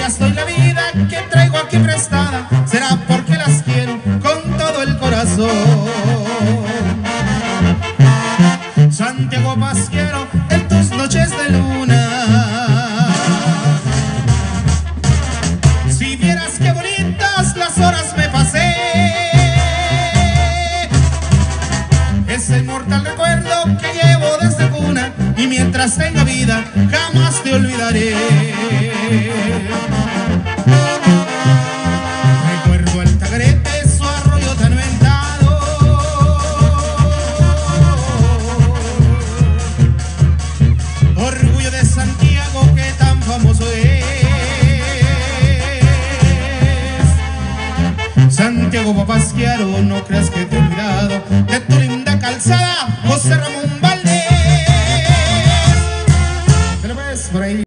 ellas doy la vida que traigo aquí prestada, será porque las quiero con todo el corazón. Santiago Pasquero, en tus noches de luna. Si vieras qué bonitas las horas me pasé, ese mortal recuerdo que llevo desde cuna, y mientras tenga vida, jamás te Santiago Papasquiaro, no creas que te he de